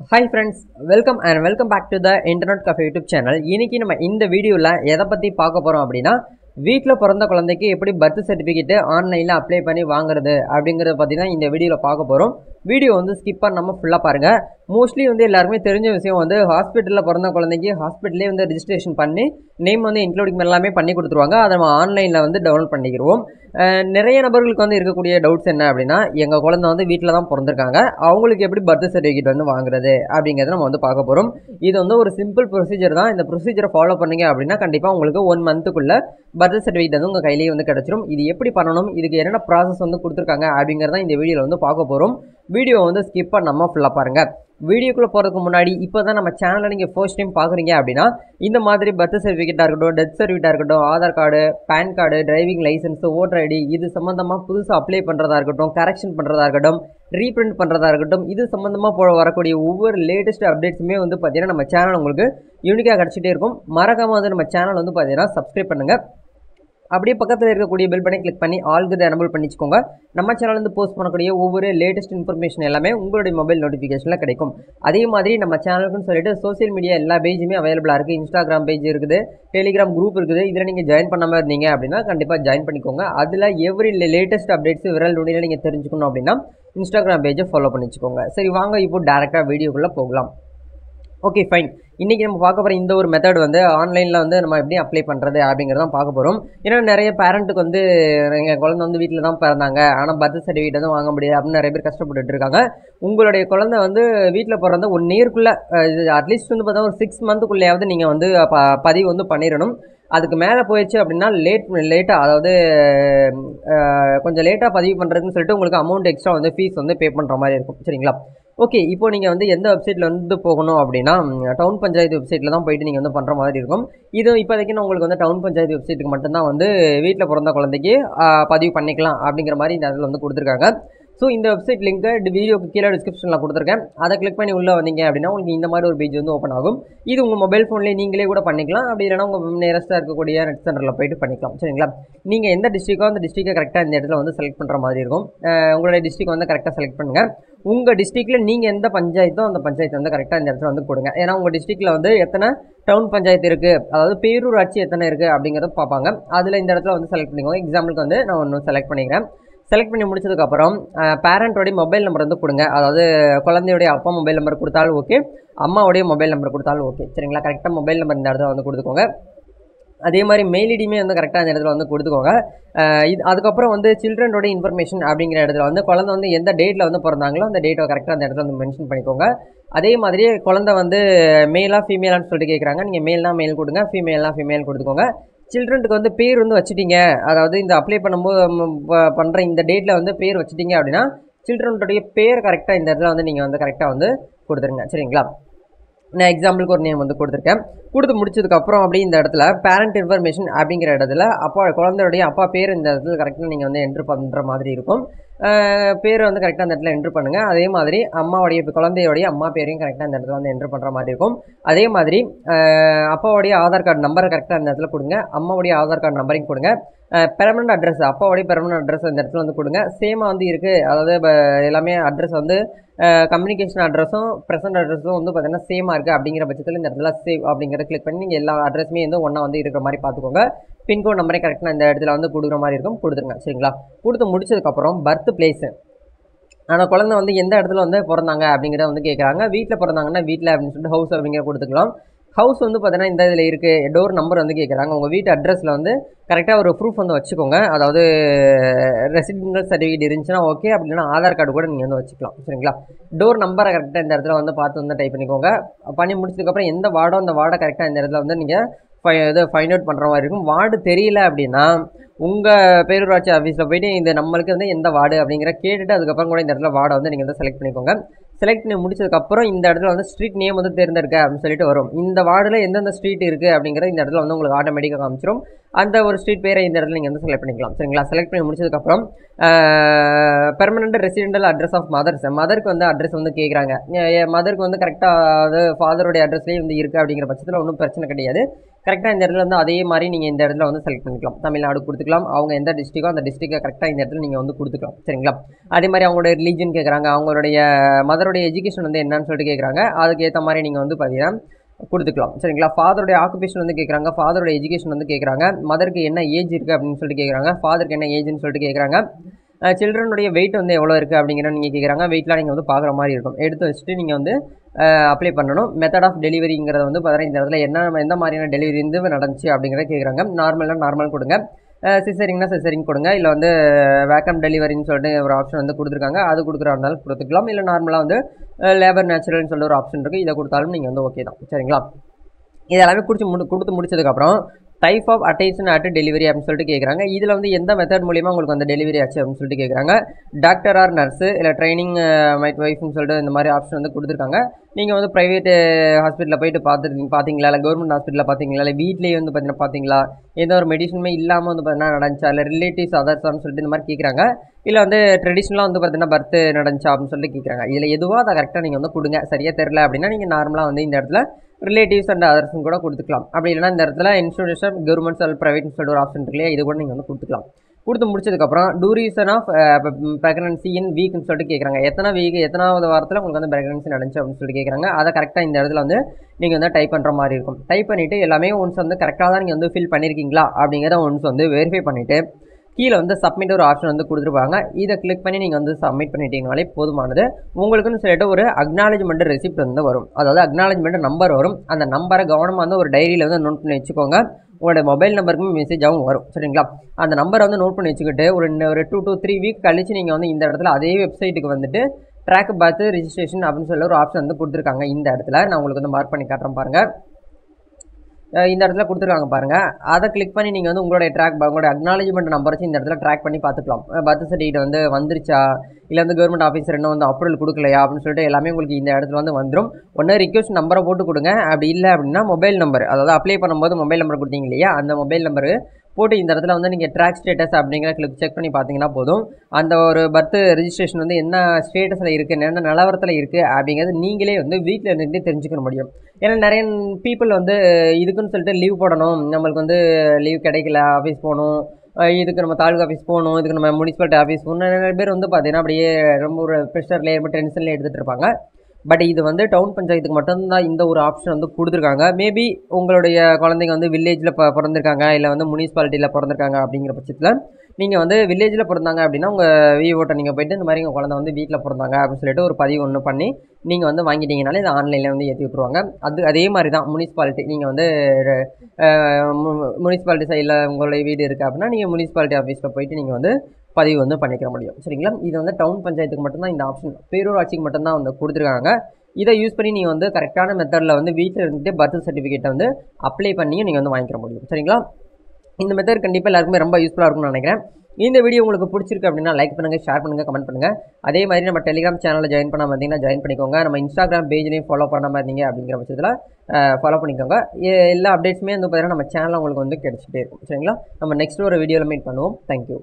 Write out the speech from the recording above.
Hi friends welcome and welcome back to the internet cafe YouTube channel இன்றைக்கி நம்ம இந்த வீடியோவில் எதை பற்றி பார்க்க போகிறோம் அப்படின்னா வீட்டில் பிறந்த குழந்தைக்கு எப்படி பர்த் சர்டிஃபிகேட்டு ஆன்லைனில் அப்ளை பண்ணி வாங்குறது அப்படிங்கிறத பற்றி தான் இந்த வீடியோவில் பார்க்க போகிறோம் வீடியோ வந்து ஸ்கிப் பண்ணாமல் ஃபுல்லாக பாருங்கள் மோஸ்ட்லி வந்து எல்லாருமே தெரிஞ்ச விஷயம் வந்து ஹாஸ்பிட்டலில் பிறந்த குழந்தைக்கு ஹாஸ்பிட்டலே வந்து ரிஜிஸ்ட்ரேஷன் பண்ணி நேம் வந்து இன்க்ளூடிங் எல்லாமே பண்ணி கொடுத்துருவாங்க. அதை நம்ம ஆன்லைனில் வந்து டவுன்லோட் பண்ணிக்கிடுவோம் நிறைய நபர்களுக்கு வந்து இருக்கக்கூடிய டவுட்ஸ் என்ன அப்படின்னா எங்கள் குழந்தை வந்து வீட்டில் தான் பிறந்திருக்காங்க. அவங்களுக்கு எப்படி பர்த் சர்டிஃபிகேட் வந்து வாங்குறது அப்படிங்கிறத நம்ம வந்து பார்க்க போகிறோம் இது வந்து ஒரு சிம்பிள் ப்ரொசீஜர் தான். இந்த ப்ரொசீஜரை ஃபாலோ பண்ணீங்க அப்படின்னா கண்டிப்பாக உங்களுக்கு ஒன் மந்த்துக்குள்ளே பர்த் சர்டிஃபிகேட் வந்து உங்கள் கையிலேயே வந்து கிடச்சிரும். இது எப்படி பண்ணணும்? இதுக்கு என்னென்ன ப்ராசஸ் வந்து கொடுத்துருக்காங்க அப்படிங்கிறத இந்த வீடியோவில் வந்து பார்க்க போகிறோம் வீடியோ வந்து ஸ்கிப் பண்ணாமல் ஃபுல்லாக பாருங்கள் வீடியோக்குள்ளே போகிறதுக்கு முன்னாடி இப்போ தான் நம்ம சேனலை நீங்கள் ஃபர்ஸ்ட் டைம் பார்க்குறீங்க அப்படின்னா இந்த மாதிரி பர்த் சர்டிஃபிகேட்டாக இருக்கட்டும் டெத் சர்டிஃபிகேட்டாக இருக்கட்டும் Aadhaar card PAN card driving licence voter ID இது சம்மந்தமாக புதுசாக அப்ளை பண்ணுறதா இருக்கட்டும் கரெக்ஷன் பண்ணுறதா இருக்கட்டும் ரீப்ரிண்ட் பண்ணுறதா இருக்கட்டும் இது சம்மந்தமாக போ வரக்கூடிய ஒவ்வொரு லேட்டஸ்ட் அப்டேட்ஸுமே வந்து பார்த்தீங்கன்னா நம்ம சேனல் உங்களுக்கு யூனிக்காக கிடச்சிட்டே இருக்கும். மறக்காமல் வந்து நம்ம சேனல் வந்து பார்த்தீங்கன்னா சப்ஸ்கிரைப் பண்ணுங்கள் அப்படியே பக்கத்தில் இருக்கக்கூடிய பெல் பட்டனை கிளிக் பண்ணி ஆல்குதை எனபிள் பண்ணிச்சுக்கோங்க. நம்ம சேனல் போஸ்ட் பண்ணக்கூடிய ஒவ்வொரு லேட்டஸ்ட் இன்ஃபர்மேஷன் எல்லாமே உங்களுடைய மொபைல் நோட்டிஃபிகேஷனில் கிடைக்கும். அதே மாதிரி நம்ம சேனலுக்குன்னு சொல்லிட்டு சோஷியல் மீடியா எல்லா பேஜுமே அவைலபிளாக இருக்குது இன்ஸ்டாகிராம் பேஜ் இருக்குது டெலிகிராம் குரூப் இருக்குது. இதில் நீங்கள் ஜாயின் பண்ணாமல் இருந்தீங்க அப்படின்னா கண்டிப்பாக ஜாயின் பண்ணிக்கோங்க. அதில் எவ்ரி லேட்டஸ்ட் அப்டேட்ஸ் விரல் நுனியில் நீங்கள் தெரிஞ்சுக்கணும் அப்படின்னா இன்ஸ்டாகிராம் பேஜை ஃபாலோ பண்ணிச்சுக்கோங்க. சரி வாங்க இப்போ டேரெக்டாக வீடியோக்குள்ளே போகலாம். ஓகே ஃபைன் இன்றைக்கி நம்ம பார்க்க போகிற இந்த ஒரு மெத்தட் வந்து ஆன்லைனில் வந்து நம்ம எப்படி அப்ளை பண்ணுறது அப்படிங்கிறத தான் பார்க்க போகிறோம் ஏன்னா நிறைய பேரண்ட்டுக்கு வந்து எங்கள் குழந்தை வந்து வீட்டில் தான் பிறந்தாங்க. ஆனால் பர்த் சர்டிஃபிகேட் வந்து வாங்க முடியாது அப்படின்னு நிறைய பேர் கஷ்டப்பட்டுட்டு இருக்காங்க. உங்களுடைய குழந்தை வந்து வீட்டில் பிறந்த ஒன் இயர்க்குள்ளே இது அட்லீஸ்ட் வந்து பார்த்தா ஒரு சிக்ஸ் மந்த்துக்குள்ளேயாவது நீங்கள் வந்து ப பதிவு வந்து பண்ணிடணும். அதுக்கு மேலே போயிடுச்சு அப்படின்னா லேட் லேட்டாக அதாவது கொஞ்சம் லேட்டாக பதிவு பண்ணுறதுன்னு சொல்லிட்டு உங்களுக்கு அமௌண்ட் எக்ஸ்ட்ரா வந்து ஃபீஸ் வந்து பே பண்ணுற மாதிரி இருக்கும். சரிங்களா? ஓகே இப்போ நீங்கள் வந்து எந்த வெப்சைட்டில் வந்து போகணும் அப்படின்னா டவுன் பஞ்சாயத்து வெப்சைட்டில் தான் போயிட்டு நீங்கள் வந்து பண்ணுற மாதிரி இருக்கும். இது இப்போதைக்கு நான் உங்களுக்கு வந்து டவுன் பஞ்சாயத்து வெப்சைட்டுக்கு மட்டும்தான் வந்து வீட்டில் பிறந்த குழந்தைக்கு பதிவு பண்ணிக்கலாம் அப்படிங்கிற மாதிரி இந்த இடத்துல வந்து கொடுத்துருக்காங்க. ஸோ இந்த வெப்சைட் லிங்க்கை வீடியோக்கு கீழே டிஸ்கிரிப்ஷனில் கொடுத்துருக்கேன். அதை கிளிக் பண்ணி உள்ளே வந்தீங்க அப்படின்னா உங்களுக்கு இந்த மாதிரி ஒரு பேஜ் வந்து ஓப்பன் ஆகும். இது உங்கள் மொபைல் ஃபோன்லேயே நீங்களே கூட பண்ணிக்கலாம். அப்படி இல்லைனா உங்கள் நேரஸ்ட்டாக இருக்கக்கூடிய நெட் சென்டரில் போயிட்டு பண்ணிக்கலாம். சரிங்களா? நீங்கள் எந்த டிஸ்ட்ரிக்கோ அந்த டிஸ்ட்ரிக்கை கரெக்டாக இந்த இடத்துல வந்து செலக்ட் பண்ணுற மாதிரி இருக்கும். உங்களுடைய டிஸ்ட்ரிக் வந்து கரெக்டாக செலக்ட் பண்ணுங்கள் உங்கள் டிஸ்ட்ரிக்டில் நீங்கள் எந்த பஞ்சாயத்தோ அந்த பஞ்சாயத்து வந்து கரெக்டாக இந்த இடத்துல வந்து கொடுங்க. ஏன்னா உங்கள் டிஸ்ட்ரிக்டில் வந்து எத்தனை டவுன் பஞ்சாயத்து இருக்குது அதாவது பேரூராட்சி எத்தனை இருக்குது அப்படிங்கிறத பார்ப்பாங்க அதில் இந்த இடத்துல வந்து செலக்ட் பண்ணிக்கோங்க. எக்ஸாம்பிளுக்கு வந்து நான் ஒன்று செலக்ட் பண்ணிக்கிறேன். செலக்ட் பண்ணி முடிச்சதுக்கப்புறம் பேரண்ட்டோடைய மொபைல் நம்பர் வந்து கொடுங்க. அதாவது குழந்தையுடைய அப்பா மொபைல் நம்பர் கொடுத்தாலும் ஓகே அம்மாவுடைய மொபைல் நம்பர் கொடுத்தாலும் ஓகே சரிங்களா? கரெக்டாக மொபைல் நம்பர் இந்த இடத்துல வந்து கொடுத்துக்கோங்க. அதே மாதிரி மெயில் ஐடியுமே வந்து கரெக்டாக அந்த இடத்துல வந்து கொடுத்துக்கோங்க. இது அதுக்கப்புறம் வந்து சில்ட்ரனோட இன்ஃபர்மேஷன் அப்படிங்கிற இடத்துல வந்து குழந்தை வந்து எந்த டேட்டில் வந்து பிறந்தாங்களோ அந்த டேட்டை கரெக்டாக அந்த இடத்துல வந்து மென்ஷன் பண்ணிக்கோங்க. அதே மாதிரி குழந்தை வந்து மேலாக ஃபீமேலான்னு சொல்லிட்டு கேட்குறாங்க நீங்கள் மேல்னா மேல் கொடுங்க ஃபீமேல்னா ஃபீமேல் கொடுத்துக்கோங்க. சில்ட்ரனுக்கு வந்து பேர் வந்து வச்சுட்டீங்க. அதாவது இந்த அப்ளை பண்ணும்போது பண்ணுற இந்த டேட்டில் வந்து பேர் வச்சுட்டீங்க அப்படின்னா சில்ட்ரனுடைய பேர் கரெக்டாக இந்த இடத்துல வந்து நீங்கள் வந்து கரெக்டாக வந்து கொடுத்துருங்க. சரிங்களா? நான் எக்ஸாம்பிளுக்கு ஒரு நேம் வந்து கொடுத்துருக்கேன். கொடுத்து முடிச்சதுக்கப்புறம் அப்படி இந்த இடத்துல பேரண்ட் இன்ஃபர்மேஷன் அப்படிங்கிற இடத்துல அப்பா குழந்தையுடைய அப்பா பேர் இந்த இடத்துல கரெக்டாக நீங்கள் வந்து என்ட்ரு பண்ணுற மாதிரி இருக்கும். பேர் வந்து கரெக்டாக அந்த இடத்துல என்ட்ரு பண்ணுங்கள் அதே மாதிரி அம்மாவுடைய குழந்தையோடைய அம்மா பேரையும் கரெக்டாக அந்த இடத்துல வந்து என்ட்ரு பண்ணுற மாதிரி இருக்கும். அதே மாதிரி அப்பாவுடைய ஆதார் கார்டு நம்பரை கரெக்டாக அந்த இடத்துல கொடுங்க. அம்மாவுடைய ஆதார் கார்டு நம்பரையும் கொடுங்க. பெர்மனண்ட் அட்ரஸ் அப்பாவுடைய பெர்மனண்ட் அட்ரஸ் அந்த இடத்துல வந்து கொடுங்க. சேமாக வந்து இருக்குது அதாவது எல்லாமே அட்ரஸ் வந்து கம்யூனிகேஷன் அட்ரஸும் ப்ரெசன்ட் அட்ரஸும் வந்து பார்த்தீங்கன்னா சேமாக இருக்குது அப்படிங்கிற பட்சத்தில் இந்த இடத்துல சேவ் அப்படிங்கிறத கிளிக் பண்ணி நீங்கள் எல்லா அட்ரஸுமே வந்து ஒன்றா வந்து இருக்கிற மாதிரி பார்த்துக்கோங்க பின்கோட் நம்பரே கரெக்டாக இந்த இடத்துல வந்து கொடுக்குற மாதிரி இருக்கும். கொடுத்துருங்க. சரிங்களா? கொடுத்து முடிச்சதுக்கப்புறம் பர்த் பிளேஸு அந்த குழந்தை வந்து எந்த இடத்துல வந்து பிறந்தாங்க அப்படிங்கிறத வந்து கேட்குறாங்க வீட்டில் பிறந்தாங்கன்னா வீட்டில் அப்படின்னு சொல்லிட்டு ஹவுஸ் அப்படிங்கிற கொடுத்துக்கலாம். ஹவுஸ் வந்து பார்த்தீங்கன்னா இந்த இதில் இருக்குது டோர் நம்பர் வந்து கேட்குறாங்க உங்கள் வீட்டு அட்ரஸில் வந்து கரெக்டாக ஒரு ப்ரூஃப் வந்து வச்சுக்கோங்க. அதாவது ரெசிடென்ஷியல் சர்டிஃபிகேட் இருந்துச்சுன்னா ஓகே அப்படி இல்லைன்னா ஆதார் கார்டு கூட நீங்கள் வந்து வச்சுக்கலாம். சரிங்களா? டோர் நம்பரை கரெக்டாக இந்த இடத்துல வந்து பார்த்து வந்து டைப் பண்ணிக்கோங்க. பண்ணி முடிச்சதுக்கப்புறம் எந்த வார்டோ அந்த வார்டை கரெக்டாக இந்த இடத்துல வந்து நீங்கள் ஃபை இது ஃபைண்ட் அவுட் பண்ணுற மாதிரி இருக்கும். வார்டு தெரியல அப்படின்னா உங்கள் பேரூராட்சி ஆஃபீஸில் போயிட்டு இந்த நம்மளுக்கு வந்து எந்த வார்டு அப்படிங்கிற கேட்டுட்டு அதுக்கப்புறம் கூட இந்த இடத்துல வார்டை வந்து நீங்கள் வந்து செலக்ட் பண்ணிக்கோங்க. செலக்ட் பண்ணி முடிச்சதுக்கப்புறம் இந்த இடத்துல வந்து ஸ்ட்ரீட் நேம் வந்து தேர்ந்தெடுக்க அப்படின்னு சொல்லிட்டு வரும். இந்த வார்டில் எந்தெந்த ஸ்ட்ரீட் இருக்குது அப்படிங்கிறது இந்த இடத்துல வந்து உங்களுக்கு ஆட்டோமேட்டிக்காக காமிச்சிரும். அந்த ஒரு ஸ்ட்ரீட் பேரை இந்த இடத்துல நீங்கள் வந்து செலக்ட் பண்ணிக்கலாம். சரிங்களா? செலக்ட் பண்ணி முடிச்சதுக்கப்புறம் permanent residential address of mother's மதருக்கு வந்து அட்ரஸ் வந்து கேட்குறாங்க மதருக்கு வந்து கரெக்டாக அது ஃபாதருடைய அட்ரஸ்லேயே வந்து இருக்குது அப்படிங்கிற பட்சத்தில் ஒன்றும் பிரச்சனை கிடையாது. கரெக்டாக இந்த இடத்துல வந்து அதே மாதிரி நீங்கள் இந்த இடத்துல வந்து செலக்ட் பண்ணிக்கலாம். தமிழ்நாடு கொடுத்துக்கலாம். அவங்க எந்த டிஸ்ட்ரிக்கோ அந்த டிஸ்ட்ரிக்டை கரெக்டாக இந்த இடத்துல நீங்கள் வந்து கொடுத்துக்கலாம். சரிங்களா? அதே மாதிரி அவங்களோட ரிலீஜன் கேட்குறாங்க அவங்களுடைய மதருடைய எஜுகேஷன் வந்து என்னன்னு சொல்லிட்டு கேட்குறாங்க அதுக்கு ஏற்ற மாதிரி நீங்கள் வந்து பார்த்தீங்கன்னா கொடுத்துக்கலாம். சரிங்களா? ஃபாதருடைய ஆக்குபேஷன் வந்து கேட்குறாங்க ஃபாதருடைய எஜுகேஷன் வந்து கேட்குறாங்க மதருக்கு என்ன ஏஜ் இருக்குது அப்படின்னு சொல்லிட்டு கேட்குறாங்க ஃபாதருக்கு என்ன ஏஜ்னு சொல்லிட்டு கேட்குறாங்க சில்ட்ரனுடைய வெயிட் வந்து எவ்வளோ இருக்குது அப்படிங்கிற நீங்கள் கேட்குறாங்க வெயிட்லாம் நீங்கள் வந்து பார்க்குற மாதிரி இருக்கும். எடுத்து வச்சுட்டு நீங்கள் வந்து அப்ளை பண்ணணும். மெத்தட் ஆஃப் டெலிவரிங்கிறத வந்து பார்த்தீங்கன்னா இந்த இடத்துல என்ன எந்த மாதிரியான டெலிவரி வந்து நடந்துச்சு அப்படிங்கிறத கேட்குறாங்க நார்மலாக நார்மல் கொடுங்க. சிசரிங்னா சிசரிங் கொடுங்க. இல்லை வந்து வேக்கம் டெலிவரின்னு சொல்லிட்டு ஒரு ஆப்ஷன் வந்து கொடுத்துருக்காங்க. அது கொடுக்குறா இருந்தாலும் கொடுத்துக்கலாம். இல்லை நார்மலாக வந்து லேபர் நேச்சுரல்னு சொல்லிட்டு ஒரு ஆப்ஷன் இருக்குது இதை கொடுத்தாலும் நீங்கள் வந்து ஓகே தான். சரிங்களா? இது எல்லாமே குடிச்சு முடி கொடுத்து முடிச்சதுக்கப்புறம் type of attention at delivery அப்படின்னு சொல்லிட்டு கேட்குறாங்க இதில் வந்து எந்த மெத்தட் மூலியமாக உங்களுக்கு வந்து டெலிவரி ஆச்சு அப்படின்னு சொல்லிட்டு கேட்குறாங்க டாக்டர் ஆர் நர்ஸு இல்லை ட்ரைனிங் மைட் ஒய்ஃப்னு சொல்லிட்டு இந்த மாதிரி ஆப்ஷன் வந்து கொடுத்துருக்காங்க. நீங்கள் வந்து ப்ரைவேட் ஹாஸ்பிட்டலில் போயிட்டு பார்த்துருக்கீங்க பார்த்தீங்களா இல்லை கவர்மெண்ட் ஹாஸ்பிட்டலில் பார்த்தீங்களா இல்லை வீட்லேயே வந்து பார்த்தீங்கன்னா பார்த்தீங்களா எந்த ஒரு மெடிசனுமே இல்லாமல் வந்து பார்த்தீங்கன்னா நடந்துச்சா? இல்லை ரிலேட்டிவ்ஸ் அதர்ஸான்னு சொல்லிட்டு இந்த மாதிரி கேட்குறாங்க இல்லை வந்து ட்ரெடிஷ்னலாக வந்து பார்த்தீங்கன்னா பர்த் நடந்துச்சா? அப்படின்னு சொல்லிட்டு கேட்குறாங்க இதில் எதுவோ அதை கரெக்டாக நீங்கள் வந்து கொடுங்க. சரியாக தெரில அப்படின்னா நீங்கள் நார்மலாக வந்து இந்த இடத்துல ரிலேட்டிவ்ஸ் அண்ட் அதர்ஸும் கூட கொடுத்துக்கலாம். அப்படி இல்லைனா இந்த இடத்துல இன்ஸ்டியூஷன் கவர்மெண்ட்ஸ் அல்ல ப்ரைவேட்னு சொல்லிட்டு ஒரு ஆப்ஷன் இருக்கு இல்லையா இது கூட நீங்கள் வந்து கொடுத்துக்கலாம். கொடுத்து முடிச்சதுக்கப்புறம் டூரீசன் ஆஃப் ப்ரெக்னன்சி இன் வீக்னு சொல்லிட்டு கேட்குறாங்க எத்தனை வீக் எத்தனாவது வாரத்தில் உங்களுக்கு வந்து ப்ரெக்னன்சி நடந்துச்சு அப்படின்னு சொல்லிட்டு கேட்குறாங்க அதை கரெக்டாக இந்த இடத்துல வந்து நீங்கள் வந்து டைப் பண்ணுற மாதிரி இருக்கும். டைப் பண்ணிவிட்டு எல்லாமே ஒன்ஸ் வந்து கரெக்டாக தான் நீங்கள் வந்து ஃபில் பண்ணியிருக்கீங்களா அப்படிங்கிறத ஒன்ஸ் வந்து வெரிஃபை பண்ணிவிட்டு கீழே வந்து சப்மிட் ஒரு ஆப்ஷன் வந்து கொடுத்துருப்பாங்க. இதை கிளிக் பண்ணி நீங்கள் வந்து சப்மிட் பண்ணிட்டீங்கனாலே போதுமானது. உங்களுக்குன்னு சொல்லிட்டு ஒரு அக்னாலஜ்மெண்ட் ரெசிப்ட் வந்து வரும். அதாவது அக்னாலஜ்மெண்ட் நம்பர் வரும். அந்த நம்பரை கவனமாக வந்து ஒரு டைரியில் வந்து நோட் பண்ணி வச்சுக்கோங்க. உங்களோட மொபைல் நம்பருக்கும் மெசேஜாகவும் வரும். சரிங்களா? அந்த நம்பரை வந்து நோட் பண்ணி வச்சுக்கிட்டு ஒரு ஒரு டூ டூ த்ரீ வீக் கழித்து நீங்கள் வந்து இந்த இடத்துல அதே வெப்சைட்டுக்கு வந்துட்டு ட்ராக் பார்த்து ரிஜிஸ்ட்ரேஷன் அப்படின்னு சொல்லி ஒரு ஆப்ஷன் வந்து கொடுத்துருக்காங்க. இந்த இடத்துல நான் உங்களுக்கு வந்து மார்க் பண்ணி காட்டுறேன் பாருங்கள் இந்த இடத்துல கொடுத்துருக்காங்க பாருங்கள் அதை கிளிக் பண்ணி நீங்கள் வந்து உங்களுடைய ட்ராக் உங்களுடைய அக்னாலஜ்மெண்ட் நம்பர் வச்சு இந்த இடத்துல ட்ராக் பண்ணி பார்த்துக்கலாம். பர்த் சர்டிஃபிகேட் வந்து வந்துருச்சா? இல்லை வந்து கவர்மெண்ட் ஆஃபீஸர் இன்னும் வந்து அப்ரூவல் கொடுக்கலையா? அப்படின்னு சொல்லிட்டு எல்லாமே உங்களுக்கு இந்த இடத்துல வந்து வந்துடும் ஒன்று ரிக்வஸ்ட் நம்பரை போட்டு கொடுங்க. அப்படி இல்லை அப்படின்னா மொபைல் நம்பர் அதாவது அப்ளை பண்ணும்போது மொபைல் நம்பர் கொடுத்தீங்க இல்லையா? அந்த மொபைல் நம்பரு போட்டு இந்த இடத்துல வந்து நீங்கள் ட்ராக் ஸ்டேட்டஸ் அப்படிங்கிற கிளிக் செக் பண்ணி பார்த்தீங்கன்னா போதும். அந்த ஒரு பர்த் ரிஜிஸ்ட்ரேஷன் வந்து என்ன ஸ்டேட்டஸில் இருக்குது என்ன நிலவரத்தில் இருக்குது அப்படிங்கிறது நீங்களே வந்து வீட்டில் இருந்துகிட்டே தெரிஞ்சுக்க முடியும். ஏன்னா நிறைய பீப்புள் வந்து இதுக்குன்னு சொல்லிட்டு லீவ் போடணும். நம்மளுக்கு வந்து லீவ் கிடைக்கல ஆஃபீஸ் போகணும். இதுக்கு நம்ம தாலுகா ஆஃபீஸ் போகணும். இதுக்கு நம்ம முனிசிபாலிட்டி ஆஃபீஸ் போகணும் நிறைய பேர் வந்து பார்த்தீங்கன்னா அப்படியே ரொம்ப ஒரு ப்ரெஷர்லேயே ரொம்ப டென்ஷன்லேயே எடுத்துகிட்டு இருப்பாங்க. பட் இது வந்து டவுன் பஞ்சாயத்துக்கு மட்டும்தான் இந்த ஒரு ஆப்ஷன் வந்து கொடுத்துருக்காங்க. மேபி உங்களுடைய குழந்தைங்க வந்து வில்லேஜில் ப பிறந்திருக்காங்க இல்லை வந்து முனிசிபாலிட்டியில் பிறந்திருக்காங்க அப்படிங்கிற பட்சத்தில் நீங்கள் வந்து வில்லேஜில் பிறந்தாங்க அப்படின்னா உங்கள் விவோட்ட நீங்கள் போயிட்டு இந்த மாதிரி உங்கள் குழந்தை வந்து வீட்டில் பிறந்தாங்க அப்படின்னு சொல்லிட்டு ஒரு பதிவு ஒன்று பண்ணி நீங்கள் வந்து வாங்கிட்டீங்கனாலே இது ஆன்லைனில் வந்து ஏற்றி விட்ருவாங்க அது அதே மாதிரி தான் முனிசிபாலிட்டி நீங்கள் வந்து முனிசிபாலிட்டி சைடில் உங்களுடைய வீடு இருக்குது அப்படின்னா நீங்கள் முனிசிபாலிட்டி ஆஃபீஸில் போயிட்டு நீங்கள் வந்து பதிவு வந்து பண்ணிக்கிற முடியும். சரிங்களா? இது வந்து டவுன் பஞ்சாயத்துக்கு மட்டும்தான் இந்த ஆப்ஷன் பேரூராட்சிக்கு மட்டும்தான் வந்து கொடுத்துருக்காங்க. இதை யூஸ் பண்ணி நீங்கள் வந்து கரெக்டான மெத்தடில் வந்து வீட்டில் இருந்துட்டு பர்த் சர்டிஃபிகேட்டை வந்து அப்ளை பண்ணியும் நீங்கள் வந்து வாங்கிக்கிற முடியும். சரிங்களா? இந்த மெத்தட் கண்டிப்பாக எல்லாருக்குமே ரொம்ப யூஸ்ஃபுல்லாக இருக்கும்னு நினைக்கிறேன். இந்த வீடியோ உங்களுக்கு பிடிச்சிருக்கு அப்படின்னா லைக் பண்ணுங்கள் ஷேர் பண்ணுங்கள் கமெண்ட் பண்ணுங்கள் அதே மாதிரி நம்ம டெலிகிராம் சேனலில் ஜாயின் பண்ணாமல் இருந்தீங்கன்னா ஜாயின் பண்ணிக்கோங்க. நம்ம இன்ஸ்டாகிராம் பேஜ்லேயும் ஃபாலோ பண்ணாமல் இருந்தீங்க அப்படிங்கிற பட்சத்தில் ஃபாலோ பண்ணிக்கோங்க. எல்லா அப்டேட்ஸுமே வந்து பார்த்தீங்கன்னா நம்ம சேனலில் உங்களுக்கு வந்து கிடச்சிட்டே இருக்கும். சரிங்களா? நம்ம நெக்ஸ்ட் ஒரு வீடியோவில் மீட் பண்ணுவோம். தேங்க்யூ